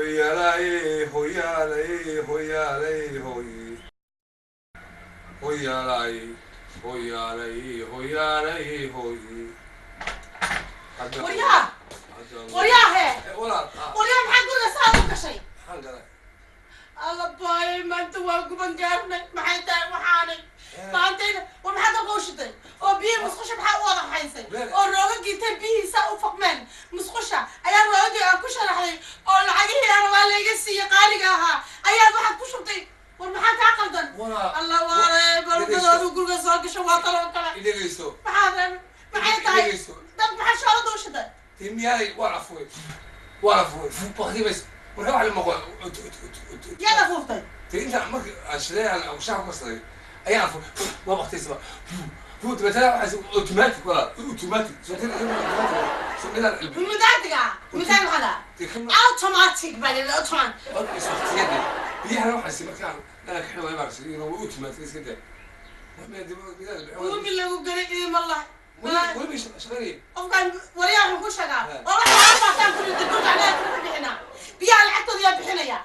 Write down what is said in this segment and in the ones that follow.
هيالاي هيالاي هيالاي هي هيالاي هيالاي هيالاي هي قرية قرية هي قرية محن قرية سالو كشي الله باي ما انت واقف انجرنا محيطة وحاني فهمتني ومحدا قوشتي وبيه مسخوش بحق واضح حيسي والروجي جيتي بيه ساقو فقمان مسخوشة أيا الروجي أنا كوش رحلي والعجيه أنا ما لي جسي قالي جاها أيا واحد كوشتي والمحاك عقل دن الله واري بلوكة دو قلقة ساقي شواطة لو كلا إلي غيستو محاضر معي تاي دب محا شارة دوشتي تيمياي وعفوي وعفوي فوق بخدي بس وروح على المقوى يلا فوفتي تيجي انت عمرك عشرين او شعب مصري اي عفوا ما بختيس بقى فوت تبقى تلعب اوتوماتيك بقى اوتوماتيك شغال اوتوماتيك مدادقة مدادقة هذا اوتوماتيك بقى الاوتوماتيك بيها لو حسيبك انا كحنا ما يبارس هو اوتوماتيك كده ومن اللي وقال لي والله وين شغالين؟ أفغان ورياهم كل شغال والله ما كان كل الدكتور عليها كل بحنا بيها العتر يا بحنا يا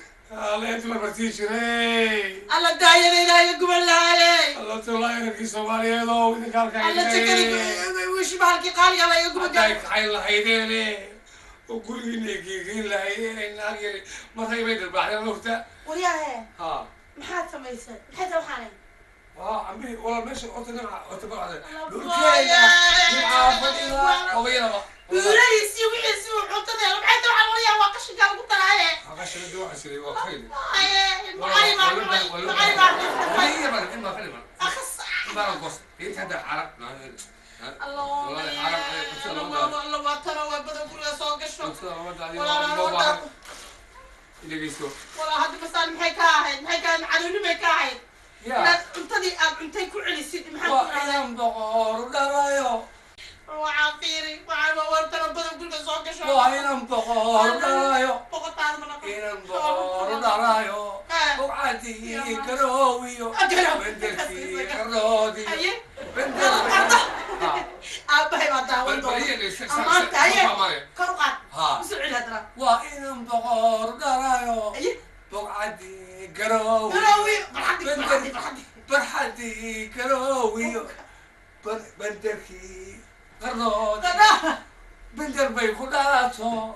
aleetula bartii jiray alla daayada ilaahay gubal lahaaye alla tula inarkii soomaaliyeed oo idinkaalka alla takadiwishi bahalkii qaaliga baa iga gubagaay kaxayn lahaydeene oo gurigiina geegeyn lahayeen naag yari markay bay darbaaxdeen horta waryaahe ha maxaad samaysay maxay tawaxaanay عمي والله ماشي اوتوغراف اوتوغراف لوركي يا عافيه وغيرها wiiladiisii wixiisii uu cuntada helo maxay dawacan walayaa waa qashinka lagu daraaye qashinka dawacasiray waa khayl macali baa dhumay macali baa dhumay iya baa in baa khayl baa akhas baa gos inta hada xala الله واتنا وابدا كل سوق شو ولا لا ولا dhegeysto walaa hadda masaan maxay ka ahayd maxay ka ahayd macaluuni bay ka ahayd inaad cuntadii aad cuntay ku celisid maxaa ku dhahay boqor dhara ako. Inang bokor darayo. Bokor man ako. Inang bokor darayo. وعدي كرويو بندر في كرودي بندر أبهي ما تعاون أما أنت هي كروقات مسرعي لها ترى وإن بغور درايو بقعدي كروي كروي برحدي برحدي برحدي كروي بندر في كرودي bender bay ku dhalato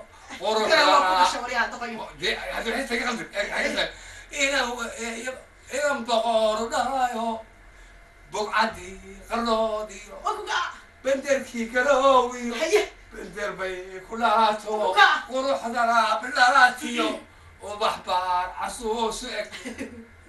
idan boqoru dhalayo bugcadii qardoodii benderkii galoowi bender bay ku dhalato quruxdana bidhalaatiyo ubax baar casuusu eg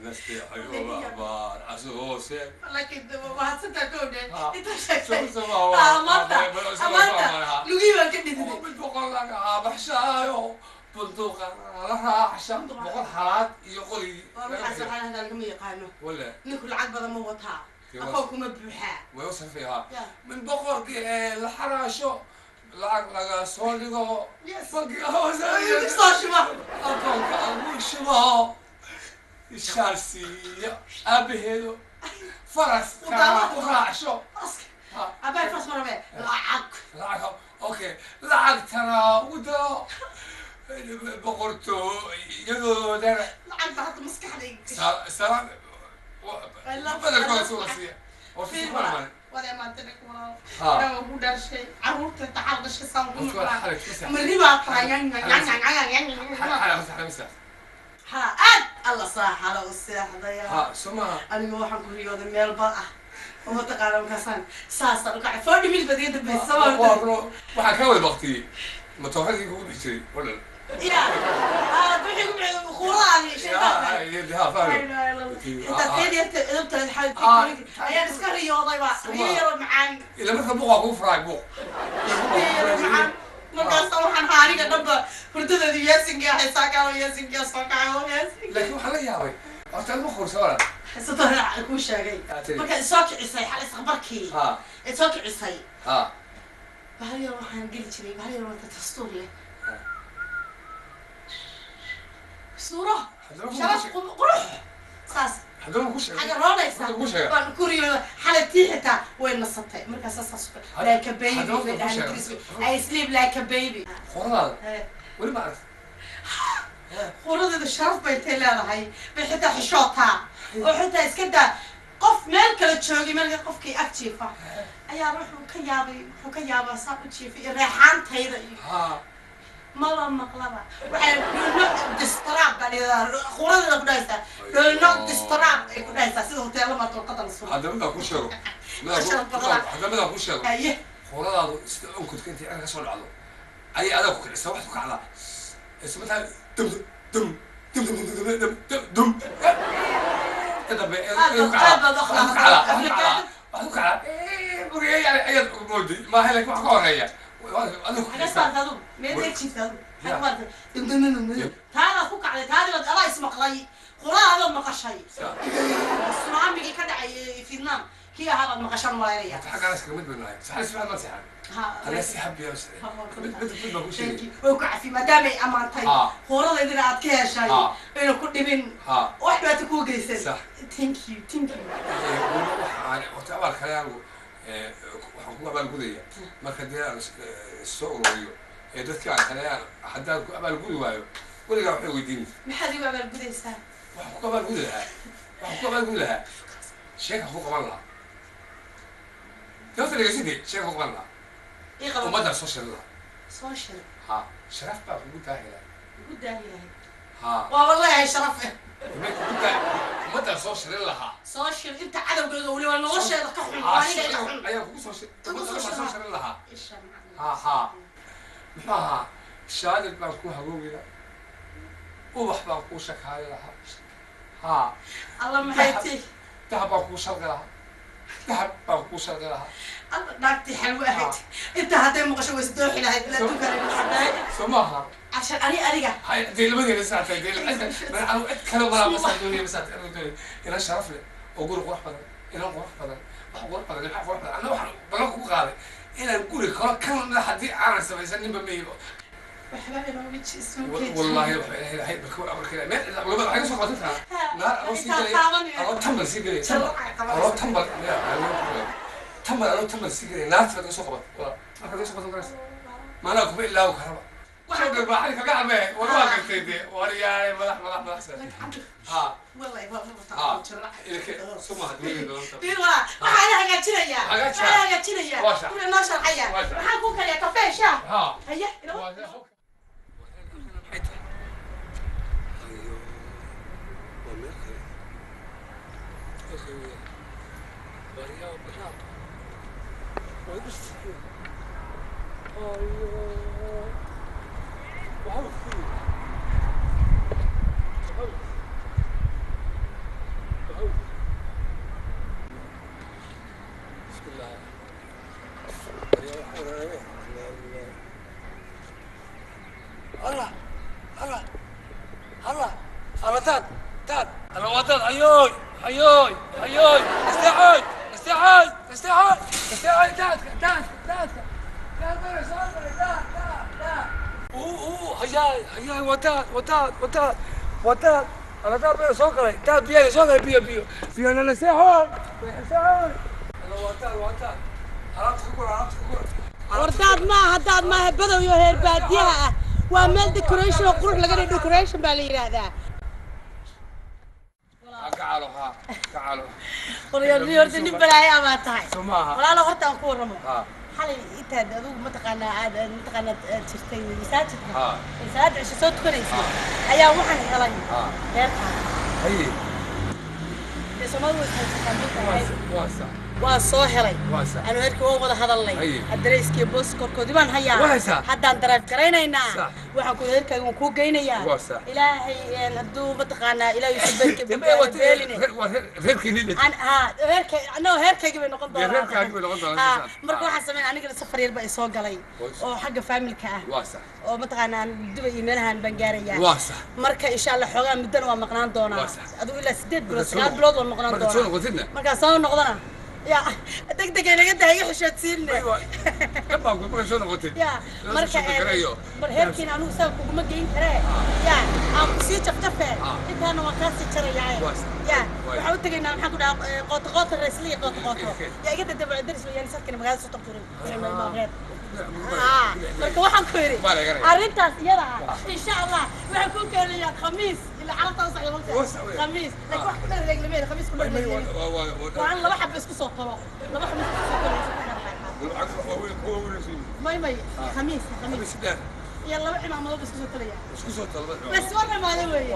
Vesti a juovaa asuusi. Lakin vaan sitä tunnen. Mitä se? Se on vaan. Amata. Amata. Lukivan kenni. Mun pokolla kaapassa jo. بندقة راح عشان بقول حالات يقول والله حسب على هذا الكم يقانو ولا نكل عاد بدل موتها أخوكم مبوحة ويوصف فيها من بقول الحراشو لعق لقى سوليغو بقى هو زي يقصى شما أبوك أبوك شما الشارسية أبهلو فرس وراعشو أبي فرس مرة بيه لعق لعق أوكي لعق ترى ودا بقرتو يدو دار لعق بعد مسكح عليك سلام بدل كل سورسية وفي مرة ولا ما تدرك ولا ولا هو شيء عروت تتعرض شيء صار مريبة طريان يعني يعني يعني يعني حلو حلو حلو haa aad alla saaxalo u seexdayaaniga waxaan ku riyooday meel bad ah mataqaana markaasaan saasaan ukacay forty minutes baad iga dambaysawaxaa kaa wada bakti matooxadii kugu dhex jiray oo dhan iska riyooday ba riyo yaro macaan ila marka buuqaa kuu furaay buuq markaas waxaan ahaa aniga dhanba hurdadeedu yaasinka ahay saa kaalo yaasinka soo kaco yaasin laakiin waxaa la yaabay horta ilma qorsa oran sadooraa kuu sheegay markaad isoo kicisay xal isqabarkii ad soo kicisay bahal yar waxaan geli jiray bahal yar wata dastuur leh suuro shabas qurux saas حجرهم كوش حجرهم ليس كوش بان كوريو حالتي حتى وين نصبتي مركز ساس لايك بيبي اي سليب لايك بيبي خورال إيه. ولا ما اعرف خورال الشرف بيتي لهي بحتى حشوطها إيه. وحتى اسكدا قف مال كلا جوجي مال قفكي اكتيفا إيه. ايا روح وكيابي وكيابا صاحب تشيفي ريحان تيدا maba maqlaba waxay distraab baa layidhahdaa quradada ku dhahaysaa doyno distraab ay ku dhahaysaa sida hoteelo martolqada la sugo hadamadaa ku sheego hadamadaa ku sheego quradaadu sida onkudka intay cirka kasoo dhacdo ayay adaa ku kicisa wax ku kacdaa ismataa dum dum dum dum dum dum dum dum dum ka dambe wax ku kacdaa wax ku kacdaa ayaad mooday maaha laakiin wax ka horeeya anastaantadu meedeejiftadu taana ku kacday taadiba adaa ismaqlay quraahadoo maqashay tsunamigii ka dhacay vietnam kii ahaa baad maqashaan malaynaya way ku cafi maadaamay amaantay hooradeydina aad ka heshay ayna ku dhibin wax dhibaata kuu geysan thank you thank you waxaan ku abaalgudaya marka dee aan issoo eh, ururiyo ee dadkii aan haleaan haddaan ku abaalgudi waayo weligaa waxay weydiinaysa maxaad igu abaalgudaysaa waxaan ku abaalgudi lahaa waxaan ku abaalgudi lahaa sheekaan ku qaban lahaa de horta ku qaban lahaa ummaddaan soo shiri lahaa soo shiri ha sharaf baa kugu daahilahay kugu daahilahay ha waa wallahi sharaf eh ummaddaa soo shirin lahaa soo shir inta cadawgeeda weli waa noo sheeda ka xun ayaa kugu soo soo shirin lahaa ha ha muxuu ahaa shaadil baan ku hagoogi lahaa ubax baan kuu shakaali lahaa ha alla maxay ti dahab baan kuu sharqi lahaa dahab baan kuu sharqi lahaa داكتي حلوة هيك آه. انت هاتي مقشة وسدوحي لهيك لا تكرر سماها عشان أيوة. أنا أرجع هاي دي المدينة ساعتين دي أنا أنا أتكلم ولا بس الدنيا بس الدنيا أنا شرف لي أقول قرح بدل أنا قرح بدل قرح بدل قرح بدل أنا واحد بلوك وقالي أنا أقول خلاص كان لا حد أنا سويت نبى ميبو والله هي بكون امر كده مات الغلبه حاجه صغيره نار او سيدي او تمر سيدي او تمر tamar ano tamar sigir naafta laga soo qaban marka laga soo qaban karaysa maanaha kuma ilaawo karaba waxaa garba xali kaga cabee war waa gartay dee war yaay madax madax madax sa ha waxaa Oh yeah. Wow. wadaha wadaha wadaha alagaar baa soo galay taa biyaha soo galay biyo biyo biyo nalasee hoon wardaad maaha haddaad maaha badowyo heer baadiyaha ah waa meel decoration oo qurux laga dhigo decoration baa la yidhaahdaa horta nin balaayo abaa tahay walaalo horta aan ku warramo حالي intaad adugu mataqaanaa aad mataqaanaa aad jirtay masaajidka salaada cisho soo tukanaysay ayaa waxaan helay beertaa waa soo helay anuherkii waan wada hadalnay adreyskii boos korkoodii baan hayaa haddaan daraif garaynaynaa waxaan kuda herkaaga waan kuu geynayaa ilaahay hadduu mataqaanaa ilaahaysubeenkaherkaygii bay noqon doonaa marka waxaan sameyn anigana safar yar baa isoo galay oo xagga faamilka ah oo mataqaanaa dubay iyo meelahan baan gaarayaa marka insha allah xoogaa muddana waa maqnaan doonaa aduu ilaa sideed bilood sagaal bilood waan noqonaan doonaa markaan soo noqdana ya degdega inaga dahayo xishoodsiinle marka bar heerkiina anugu saan kuguma geyn karee ya aan ku sii jafjafe intaana waan kaa sii jarayaaye ya waxaan u tegaynaa maxaan ku dhahaa qooto qooto reesliya qooto qooto ya iga dadabaco daris weeyaan salkina magaalada soton furin furin marka waxaan ku yidhi arrintaas iyada ah insha allah waxaan ku keenayaa khamiis على طاسة يا مكتب خميس آه. لكن واحد كلها رجلمين خميس كلها رجلمين وعن لبا حب اسكو سوق طبعا لبا حب اسكو سوق طبعا بالعكس هو هو ولا شيء ماي ماي آه. خميس خميس سدان يلا وحي مع مضوب اسكو سوق طلع بس ورا ما له وي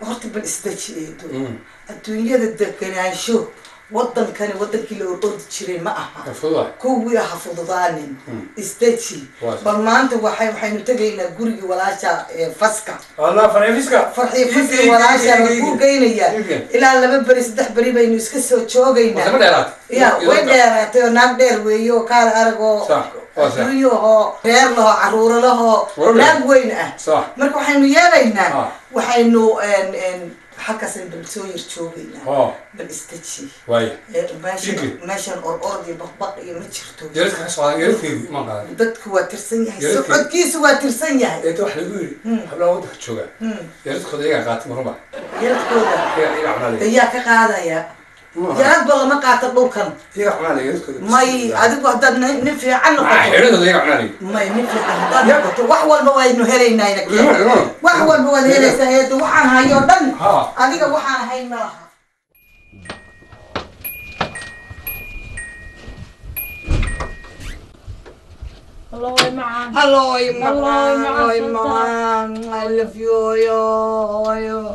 horta bal isdajiydo mm. adduunyada deganaansho waddankani waddankii la ordordi jiray ma aha kuwii aha fududaanin staji bal maanta waay waxaynu tegaynaa gurigii walaasha faska farxii faski walaashaana ku ilaa laba beri saddex beri baynu iska soo joogaynaa ya way dheeraatay oo naag dheer weeye oo kaal arag oo guryahoo reer lahoo caruuro lahoo naag weyn ah marka waxaynu yeelaynaa ah. waxaynu halkaasay balsoo yar joogaynaa bal istaji meeshan orord iyo baqbaq iyo ma jirto dadku waa tirsan yahay socodkiisu waa tirsan yahay inta wax lagu yiri hablaha wadanka jooga yaradkooda iyagaa qaata maruma yaradkooda ayaa ka qaadaya جرد والله ما قاتل دوكان يقع علي يذكر ماي ادق هداد نفي عن نقطه حيرده يقع علي ماي نفي عن هداد wax walba waa inu helaynaa wax walba waad helaysaa heedo waxaan hayo dhan adiga waxaan hayn ma laha Hello, Mom. Hello, Mom. Hello, Mom. I love you. you.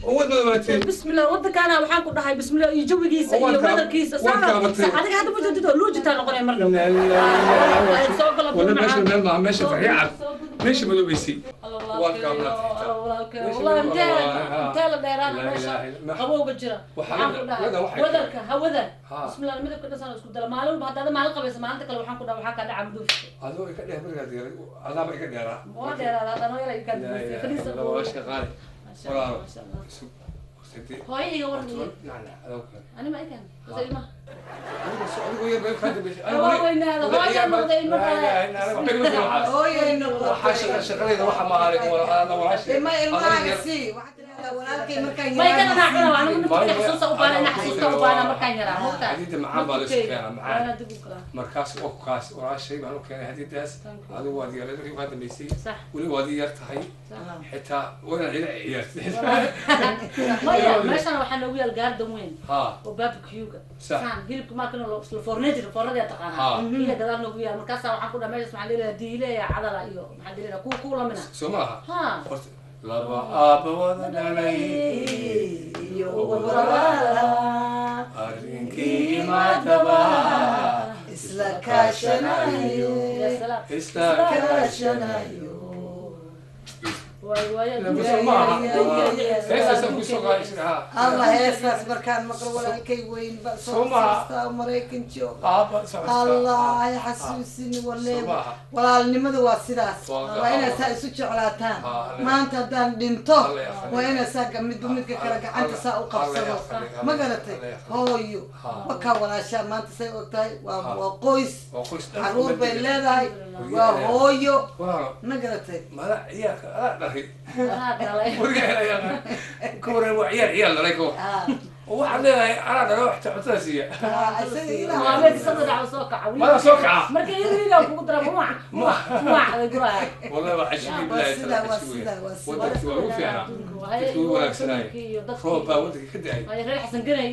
bismillah waddankaana waxaan ku dhahay bismillah iyo jawigiisa iyo wadankiisa adiga hadda majeedid oo luujitaa noqonay marna soo gala burmaca meesha faxiicad meesha madoobaysay qabowga jira waxaan ku dhahay wadanka hawada bismillah midabka dhasan isku dala maalin walba haddaada maalin qabaysa maalinta kale waxaan ku dhahay waxaa kaa dhaca madoofiska adoo ika dheer markaad garay adaaba iga dheeraa waa dheeraada hadda noo yara ikaa fadhiisa ولا هواي يورني لا لا هذا انا ما كان زي ما هو يا انه حاشا شغلي روحها ما عليك ولا انا ولا شيء ما ما markaas kaas walaashay baan u keenay hadidaas adigu waad yeeladii waa dambeysay weli waad i yar tahay xitaa wayna ila ciyaartay meeshana waxaa noogu yaal gaardan weyn oo baabkiyuga hilibka maakana forneti fornadi taqaana iyo gadaal noogu yaal markaasaa waxaan ku dhaha meeshas maxaa leeyahay diile iyo cadala iyo maxaa leeyahay kuwa ku lamina soo ma aha laba aabba wada dhalay arrinkii maadaba isla kaashanayo allah heestaas markaan maqlo walaalkay weyn maraykan joogallah hay walaalnimada waa sidaas waa inaa saa isu jeclaataan maanta haddaan dhinto waa inaa saa mid midka kale gacanta saa u qabsado ma garatay hooyo makaa walaashaa maanta say ogtahay waa qoys caruur bay leedahay waa hooyo ma garatay dhalay waa ciyaal ciyaal dhalay kuwa oo waxaad leedahay anaa dhala waxta cuntada siiya mada ah, soo kaca wallahi waa cajibi ah, bilahi wadanki waa ugu fiicnaa dadki ugu wanaagsanaayo roob baa wadanka ka da-ay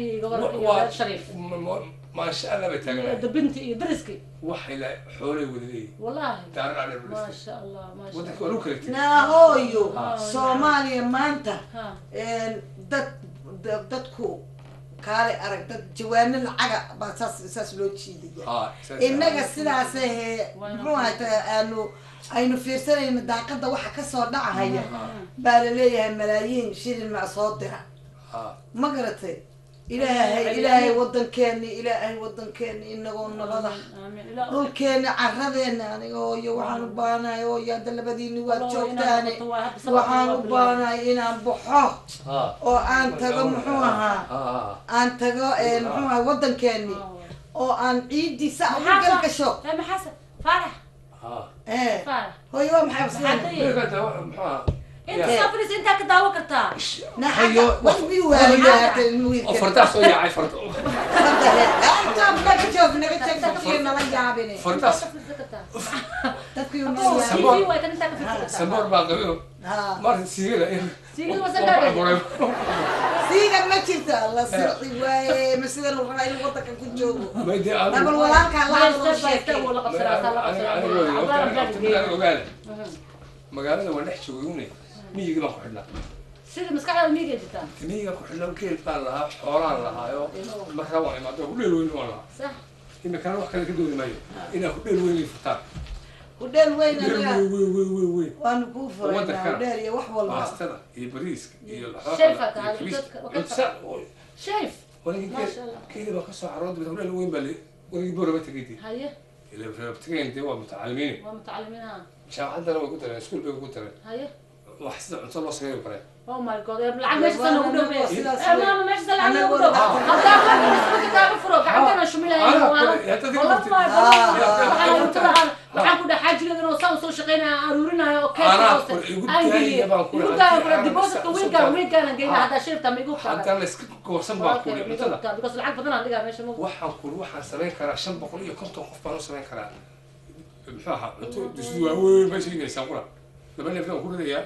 maasha alla bay taaganada binti iyo dariskii wax ila xoolay wada leeyihin soomaaliya maanta dad dadku kaale arag dad jawaano lacaga baa saas saas loo jiidaya innaga sidaasee eh, muxuu eh, aynu fiirsanayno daaqada waxa kasoo dhacahaya baa laleeyahay malaayiin shilin maa soo dira ma garatay ilaahay ilaahay wadankeeni ilaahay wadankeeni inagoo nabada dhulkeeni caradeena aniga hooyo waxaan u baahanahay hooyo hadda labadiini waad joogtaane waxaan u baahanahay inaan baxo oo aan tago muxuu ahaa aan tago muxuu ahaa wadankeenni oo aan ciidiisa agalgasho hooyo waa maxay انت سافرت انت هكا داوا كرتا نحيو وخبيوها هكا وفرتا صويا عاي فرتا انت بلاك تشوف نبي تفكير نرجع بيني فرتا تفكير نرجع سمور باقي مار سيغلا سيغلا وسندا سيغلا ما جرتا الله سيغلا واي ما سيغلا الرأي اللي وضعك كنت جوه ما يدي انا نقول ولاك الله الله شيك ولا قصر الله قصر الله قصر الله قصر الله قصر magaalada waa dhex jogoynay miyiga baa ku xidhnaa sida maskaxda miyiga jirtaa miyiga ku xidhnaa geel baan lahaa xoolaan lahaayo markaa waa imaado ku dheel weyn waan lahaa sax imikana wax kale ka dooni maayo inaa ku dheel weyn ay furtaan kudheel weyn waanu kuu furaynaa iyo wax walba baastada iyo bariiska iyo shayf ولكن كذا بقص عروض بتقول له وين بالي ولكن بورا بتجيتي هيا اللي بتجي انت هو متعلمين هو متعلمين ها شو عندنا لو كنت انا سكول بيقول كنت انا هيا wax sida cunto loo sameeyo kale oh my god lacag meesha san ugu dhoweeyo maama meesha san lacag ugu dhow hadaa qofka isku kitaab furo gacantana shumilaya waxaan cuntada aan waxaan ku dhaxaa jirin inuu saan soo shaqeynaya aruurinayo oo kees hoose aan geliye igu kule depositka wiilkaan wiilkaan gelina haddaa shirifta ma igu kale hadaa layska goorsan baa kule cuntada because lacag badan aan dhigaa meesha magu waxaan kule waxaan samayn karaa shan boqol iyo konton qof baan u samayn karaa muxuu ahaa cunto dusdu waa weyn meesha dhigaysaa qura laba neef baan ku ridayaa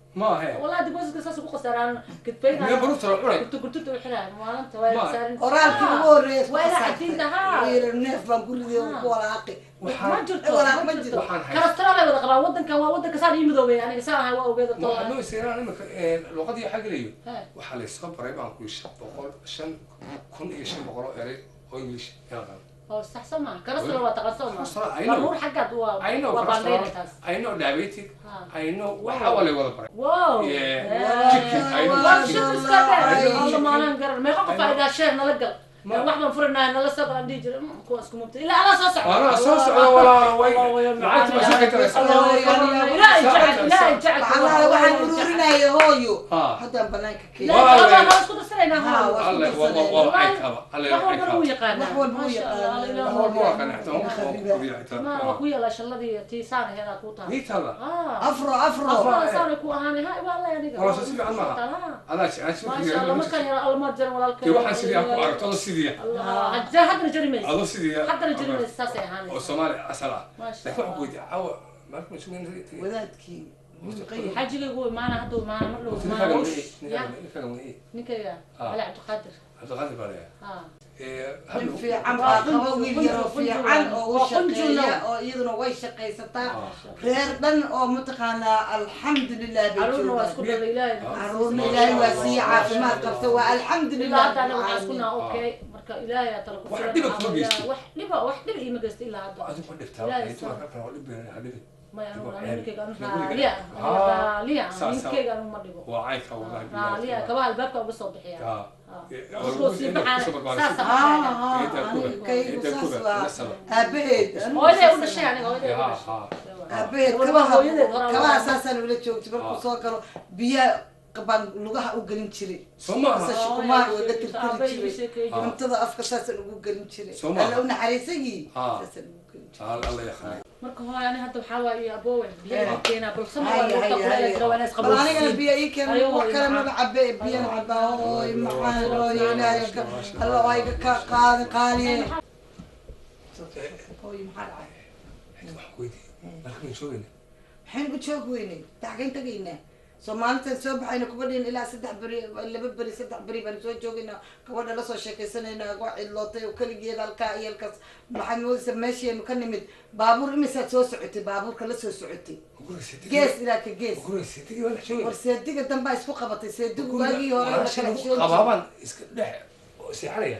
ما هي والله دي بوزك ساسو بوخ سران كنت بينا يا بروف ترى قري كنت قلت له حنا ما انت وين سارين اورال آه. كي موري وين حتين ده ها غير إيه، النيف بنقول لي آه. ولا عقي ما جرت إيه، ولا ما جرت كان ترى لا ولا قرا ودن كان ودن كسان يمدوبي انا يعني كسان هاي واو بيد طول لو سيران انا الوقت يا حق لي إيه. وحال يسقط قريب على كل شيء بقول عشان كون ايش بقول اري انجلش يا غلط ayno diabetic ayno waxa wala wada baray ما واحد المفروض انه لسه قاعد يجي كواسكم مبتدئ لا انا اساس انا اساس انا ولا وين معك مسكت لا يجعل لا يجعل انا واحد مرورنا يهويو هذا بنانك كي لا والله خلاص كنت سرينا ها الله يوفقك الله يوفقك هو يقانا هو المويا هو الموقع حتى هو ما وكويا لا شلدي تي سار هنا كوتا هي تلا آه. افرو افرو افرو سار كو هاني هاي والله يعني والله شو سمع عنها انا شو ما شاء الله ما كان يرى المجر ولا الكلام وحسبي اكو عرفت سيديا الله هذا الجرمي الله سيديا هذا الجرمي ساسي هاني الصومالي عسلا لكن وحنا قلت عوا ما كنت شو ولادكي حاجة اللي هو ما أنا هدو ما أنا مرلو ما أنا وش نكا نكا نكا على عبد القادر عبد القادر باريا آه. iyaduna way shaqaysataa ah, reer dhan oo mataqaanaa alxamdulilah caruurna ilaahay waa sii ah, caafimaad qabta waa alxamdulilah wax dhiba kuma geysto wax dhiba ima geysto ilaa hadda وعايك والله راليا كبا البابك ugu soo bixiya haa oo si baxaan saas ah kaygu saas waa abaheed hooyaday u dhashay aniga hooyaday abaheed kaba hooyadeed kaba saas aan ula joogtay markuu soo galo biya baan lugaha u gelin jiray somashukumaha tirtiri jiray cuntada afka saasaan ugu gelin jiray alla u naxariisagii saasaan ugu gelin jiray marka hore joog weynay daxgayn tagaynaa soomaalitan soo baxayna kubadhiina ilaa saddex beri laba beri saddex beri baanu soo joogayna gabadha lasoo sheekaysanayna waa cidlootay oo keligeeda halkaa iyo halkaas maxaad moodaysa meeshaynu ka nimid baabuur imisaad soo socotay baabuurka lasoo socotay gees ilaa ka seediga danbaa isku qabatay seedigu waagii hore lakala seexanaya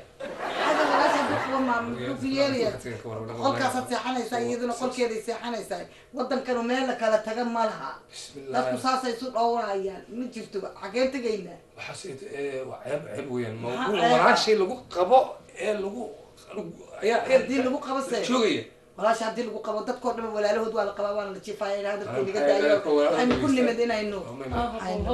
xagga walaaha qolkaasaad seexanaysaa iyaduna qolkeeday seexanaysaa wadankanu meela kala taga ma laha dadku saasay isu dhowrayaan ma jirto xageen tegaynaa waa weyaan mawalaashay lagu qabo ee lagu hadii lagu qabo se joogaya walaasha haddii lagu qabo dadkao dhan walaalahood waa la qabaa waana la jiifaya inaa dadkood iga daayo aynu ku nimid inaynu aynu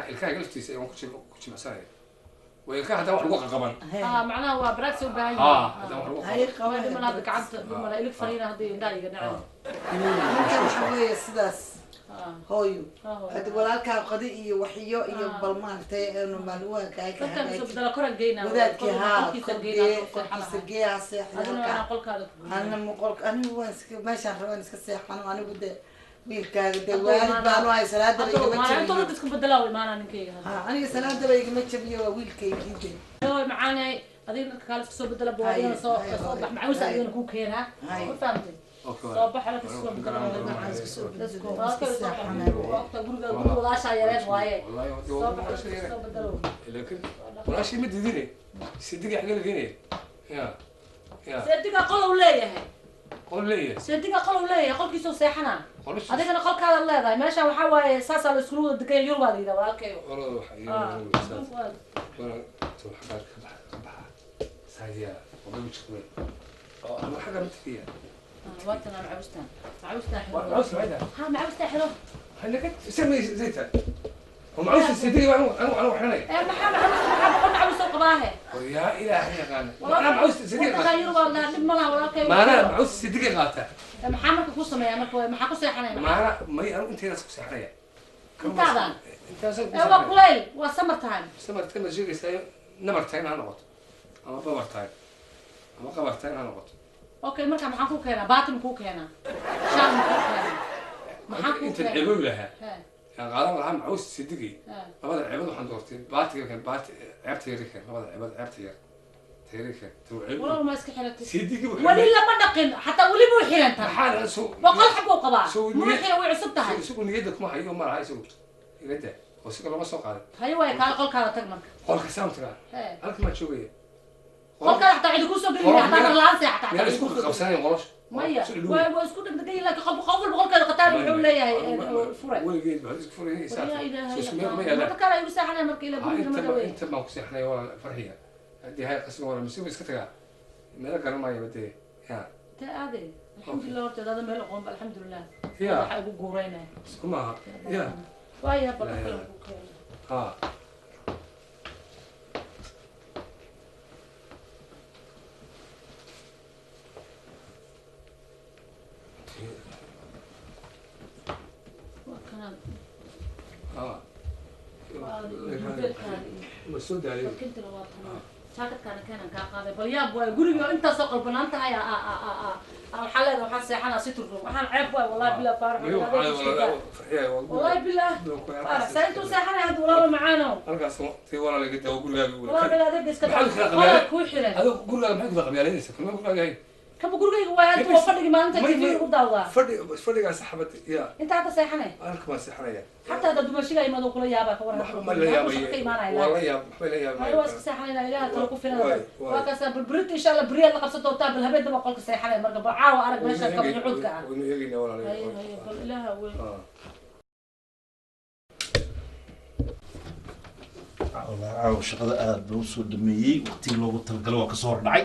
ilkaha galaftiisa waan ku jimacsanaya waa ilkaha haddana wax lagu qaqaban macnaha waa baraags u baahan yahay gacanta dumala ilig fariina haddii indhaa iga dhacay marka waxa weeye sidaas hooyo hadi walaalkaa qadi iyo waxyo iyo bal maaragtay aanu maaluwaha kaagawadaadkii haa qolkiisa geeha seexanaka anigu waan meeshaan rabaan iska seexano anigu dee wiilkaaga de waalidbaan ay salaada baigamaintooladadka badalaawe maanaa ninkayga aniga salaadaba igama jabiyo waa wiilkaygii de macaanay adiga dadka kaale iska soo bedela boodina soo soo bax macawisa adigana kuu keenaa ku fahamtay soo baxa dadka iska soo bedela guriga guriga walaashaa yareed waaye soo baxa dadka iska soo bedelo walaashii ma didine sidiga xaga la diinaya ya ya sidiga qodow leeyahay qol leeyahay seediga qol leeyahay qolkiisoo seexana adigana qolkaada leedahay meeshan waxaa waaye saasaa la iskugu wada degan yurbaad yidhaa walaalkay وقتنا معوستان معوستان حلو معوستان بعدها ها معوستان حلو هلا كنت سمي زيتها ومعوستان سيدي انا انا انا وحنا ايه محامي انا qabaahe yaa ilaahay yaqaan maanaa maxuu sidiq qaataa maanaa maxuu sidiq qaataa maxaa marka ku sameeyaa marka maxaa ku seexanaya maanaa may anu intaydaas ku seexanaya intaadan waa kulayl waa samar tahay samar kama sheegaysaa nabar tahay ha noqoto ama babar tahay ama qabar tahay ha noqoto okay marka maxaan ku keenaa baatin kuu keenaa shaal maxaa ku keenaa maxaan ku keenaa intan ceebow lahaa qaadan lahaa macuus sidigii labada ciibad waxaan doortay baatiga baati ceebta yari keen labada ciibad ceebta yar tayri keen sidigi weli lama dhaqin xataa weli muu xiran tahay boqol xab uu qabaa muu xiran way cusub tahay isagu niyadda kuma hayo ma laha isagu niyadda oo siga lama soo qaaday hayo waay kaala qolkaada tag marka qolka saan tagaa halka maa joogaya qolkaada xataa cidi kusoo geli xataa la-aan seexataa isku qabsanaya nolosha ميه واسكت دقيقه لك خب خب البقول كذا قطار وحول لي فرع ولقيت بعد فرعي ساعه آه، آه، ما تكره يوسع على مركي لا بني ما دوي انت ما كسي احنا فرحيه هدي هاي قسم ولا مسوي اسكتها ما لا كان ما يبدي يا تا عادي الحمد لله ورت هذا ما لقوم الحمد لله يا حق قورينا اسمها يا وايا بقول ها soo daayo jaakadkaana keenan kaa qaaday bal yaab waayo gurigii oo intaasoo qalbanaan tahay ah, ah, ah, waxaa leeda waxaan seexanaa si turro waxaan ceeb waayo wallahi billah faarax wallahi billah faarax saa intuu seexanay hadda walaalo macaano halkaas tii walaaliga taa gurigaaga walaalo adeeg iska waxaa kuu xiran gurigaaga maxay ku taqabyaalaysa kuma gurigaaga hay kaba gurigayga waay waa fadhigi maalinta tv lagu daawadaa fadhi fadhigaa saxaabada ya inta hadda seexanay halka baan seexanaya xataa hadda dumashiga imado kula yaabaa ka warhama la yaabay waa iska seexanayna ilaah tala ku filana waa kaasa balberid insha alla beriyaad la qabsan doontaa bal habeenaba qolka seexanay marka bal caawa arag meesha kabyo cudka ah waynu eegayna walaalayo bal ilaaha ah. weyn caawa shaqada aada loo soo dhameeyey waqtigii loogu talagalay waa kasoo hordhacay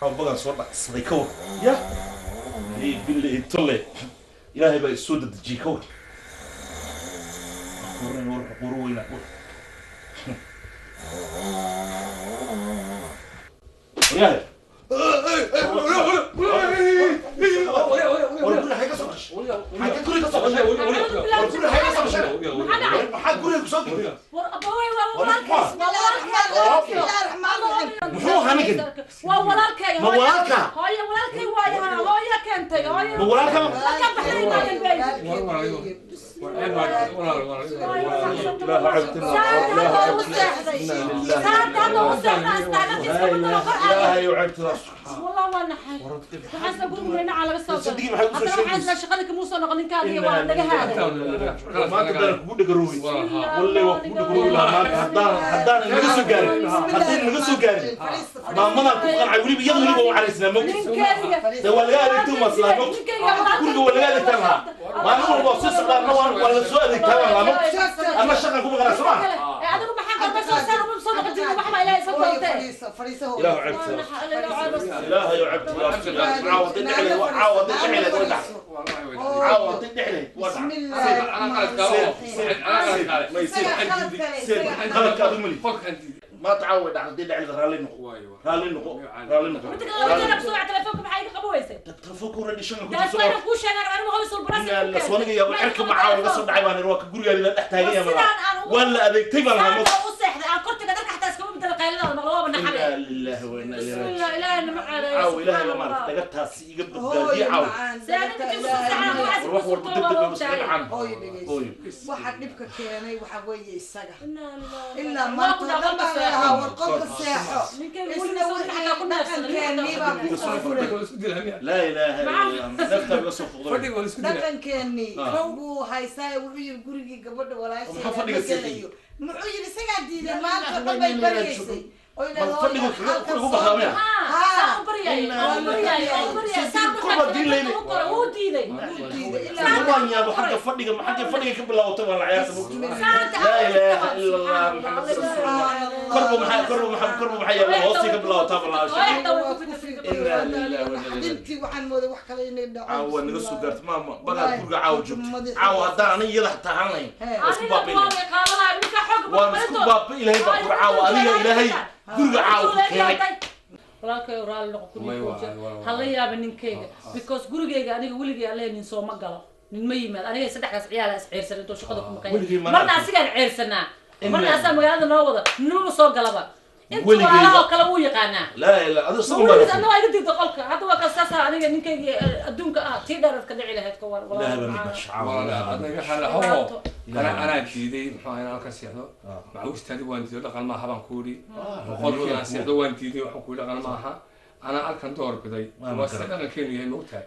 badan soo dhacsaday ka war ya bille tolle ilaahay baa isoo dadejiyey ka war war qoro weyna war ماشي هتجيب كل القصه مش هيقول كل حاجه قصه مش هيقول هتجيب كل القصه محو هامي كده وولالك يا وولالك هاي وولالك وايها هاي كنت هاي وولالك ما كان بحري ما كان بيجي لا عبد لا هي وعبت والله وانا حاج حاسه اقول من هنا على بس صدقني ما حيوصل شيء حاسه شغلك مو صار غني كان هي وانا هذا ما تقدر تقول قروي والله وقول قروي لا ما حدار حدار نقصو قاري حدار نقصو قاري ما ما كنا عيوني بيض لي وعلى سنامك ده ولا قال انتم اصلا كل ولا قال تمام مالو وصيص قرنا وان ولا سؤال كمان لما أما شغل كم غنا سمع أدرو بحق بس وصار وبم صدق جدو بحما إلهي سبحانه فريسة فريسة هو إله عبت إله يعبت عاوض الدحلة عاوض الدحلة ودع عاوض الدحلة ودع بسم الله أنا قلت أنا قلت ما يصير خلك هذا ملي فك أنت ما تعود على دي اللي لعل رالي نقو رالي نقو رالي نقو انت قال لك بسرعه تلفونك بحاي خبويسه تلفوك ورني شنو كنت سوى انا كوش انا انا مغوي صوب براسي لا سواني يا عرك معاه ولا صدعي وانا روك غوري لا تحتاجي ولا اديك تبل هذا وصح انا كنت قدرت انت القيلده المغلوبه نحن لا لله waxa dhibka keenay waxa weeye isaga ilaa maanta dhanba seexo isna wixii ku qafulay laa ilaaha illallah wuxuu yiri gurigii gabadha walaashay muxuu yidhi isagaa diiday maanta xubay baryaysay oynahalka soo yaa agga fadhiga agga fadhiga ka bilaawata akorba maxaa yaal hoosti ka bilaawataa balaaashacaawa naga soo gaarta maama bagaad guriga caawa joogta caawa haddaan anig iyada xataa hadlayn isku baaba waan isku baaba ilahay baa gura caawa adiga ilaahay guriga caawa ku keenay walaalkay raali noqo kunjir hala yaaba ninkayga ah, ah. because gurigeyga aniga weligay alle nin sooma galo nin ma yimaad aniga saddexdaas ciyaala is ceersan intoo shaqada ku maqay marna asigaan ceersanaa marna asaa magaalada noo wada ninmaba soo galaba intuaalahoo kale wuu yaqaanaa anagaa iga diida qolka hadda waa kasaasa aniga ninkaygi eh, adduunka ah tii dheeradka dhici lahayd ka war anaa anaa diiday muxuu ahay inaan ka seexdo macawustaadi ah. waan diido dhaqan maaha baan ku yidhi ah, boqolkii aan seexdo waan diiday waxaan ku yidhi dhaqan maaha anaa alkan doorbiday waa sida dhaqankeenu yahay maogtahay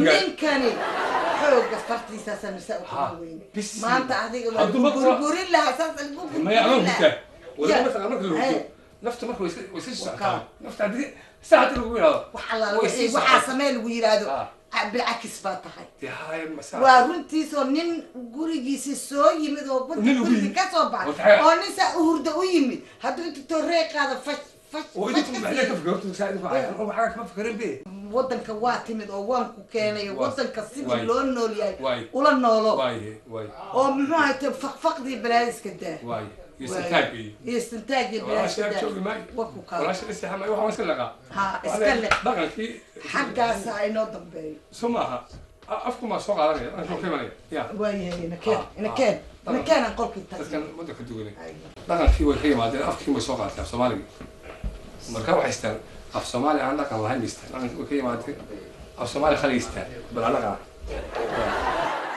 ninkani xooga fartiisaasaa nisaa uqaaweyne maanta adiga gurgurin lahaa saas algugurin naftu marka way iska socotaa nafta hadii saa hadii lagu yiraahdo waxaa samee lagu yiraahdo bilcakis baa tahay waa runtiisoo nin gurigiisi soo yimid oo gurigi kasoo baxay oo nin saa uhurda u yimid hadduu intutoo reeqaada fash wadanka waa timid oo waan ku keenay wadanka sidii loo nool yahay ula noolo oo muxuu ahay fakfaqdii balaadiska daa xaggaasa aynoo dambeeyo maaha afkumaa soo qaadanayanakeen qolkii dhaqankii way ka yimaadeen afkiinbay soo qaataan soomaaliga markaa waxay istaan af soomaali aan dhaqan lahayn bay istaan dhaqanka ka yimaadeen af soomaali khaliy istaan bal aan